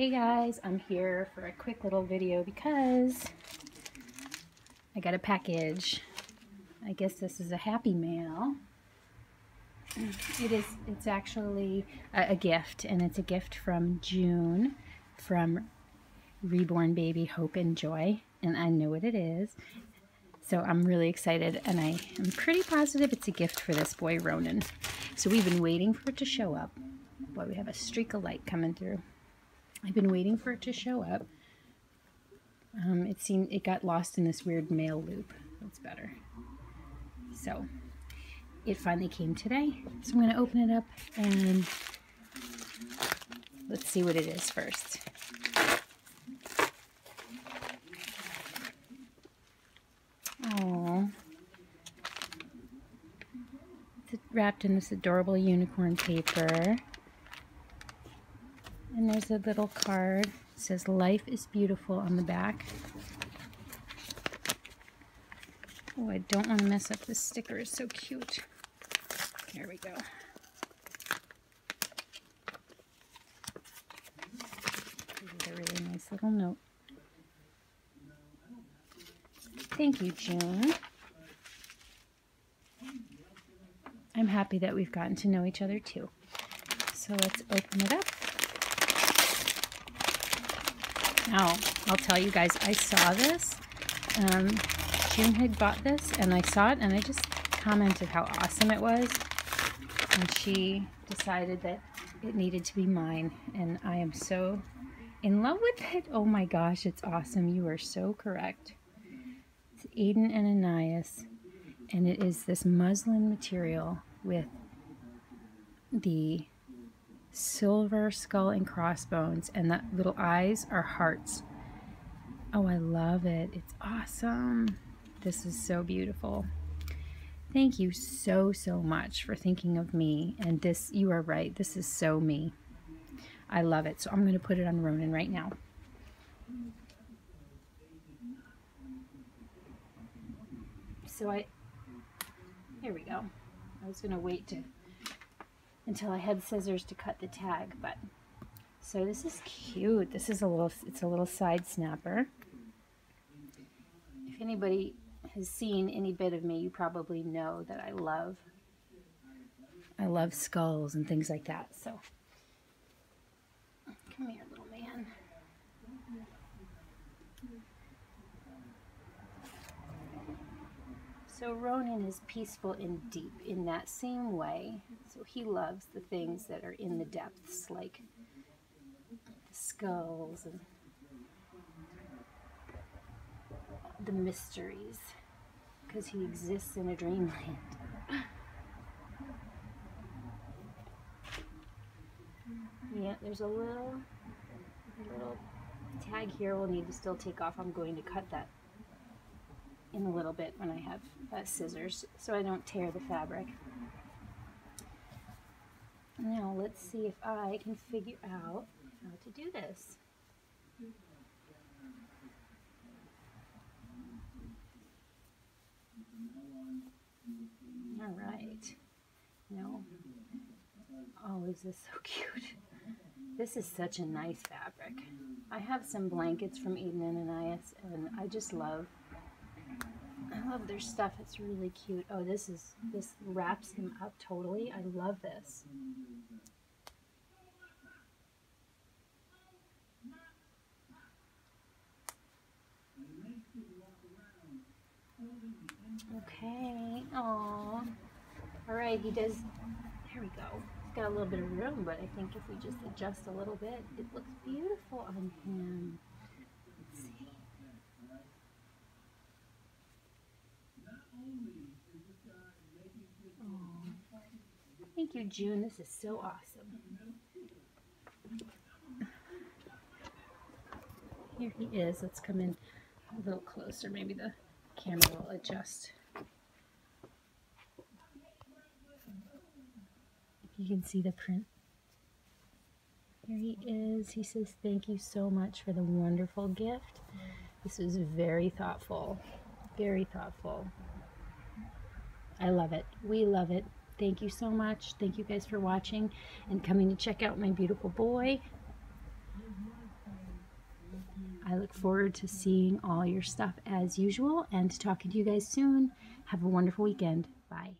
Hey guys, I'm here for a quick little video because I got a package. I guess this is a happy mail. It is, it's actually a, a gift and it's a gift from June from Reborn Baby Hope and Joy and I know what it is. So I'm really excited and I am pretty positive it's a gift for this boy Ronin. So we've been waiting for it to show up. Boy, we have a streak of light coming through. I've been waiting for it to show up. Um, it seemed it got lost in this weird mail loop. That's better. So it finally came today. So I'm going to open it up and let's see what it is first. Oh, it's wrapped in this adorable unicorn paper. And there's a little card. It says life is beautiful on the back. Oh, I don't want to mess up this sticker. It's so cute. There we go. A really nice little note. Thank you, June. I'm happy that we've gotten to know each other too. So let's open it up. Now, I'll tell you guys, I saw this. Um, June had bought this, and I saw it, and I just commented how awesome it was. And she decided that it needed to be mine, and I am so in love with it. Oh my gosh, it's awesome. You are so correct. It's Aden and Anais, and it is this muslin material with the silver skull and crossbones, and the little eyes are hearts. Oh, I love it. It's awesome. This is so beautiful. Thank you so, so much for thinking of me. And this, you are right. This is so me. I love it. So I'm going to put it on Ronin right now. So I, here we go. I was going to wait to until I had scissors to cut the tag, but so this is cute. This is a little, it's a little side snapper. If anybody has seen any bit of me, you probably know that I love, I love skulls and things like that. So come here, little man. So Ronin is peaceful and deep in that same way. So he loves the things that are in the depths, like the skulls and the mysteries, because he exists in a dreamland. yeah, there's a little, a little tag here we'll need to still take off. I'm going to cut that in a little bit when I have uh, scissors so I don't tear the fabric. Now let's see if I can figure out how to do this. All right. No. Oh, is this so cute? This is such a nice fabric. I have some blankets from Aden and Anais, and I just love I love their stuff. It's really cute. Oh, this is this wraps him up totally. I love this. Okay. Oh. All right. He does. There we go. He's got a little bit of room, but I think if we just adjust a little bit, it looks beautiful on him. Thank you, June. This is so awesome. Here he is. Let's come in a little closer. Maybe the camera will adjust. You can see the print. Here he is. He says, thank you so much for the wonderful gift. This was very thoughtful. Very thoughtful. I love it. We love it. Thank you so much. Thank you guys for watching and coming to check out my beautiful boy. I look forward to seeing all your stuff as usual and talking to you guys soon. Have a wonderful weekend. Bye.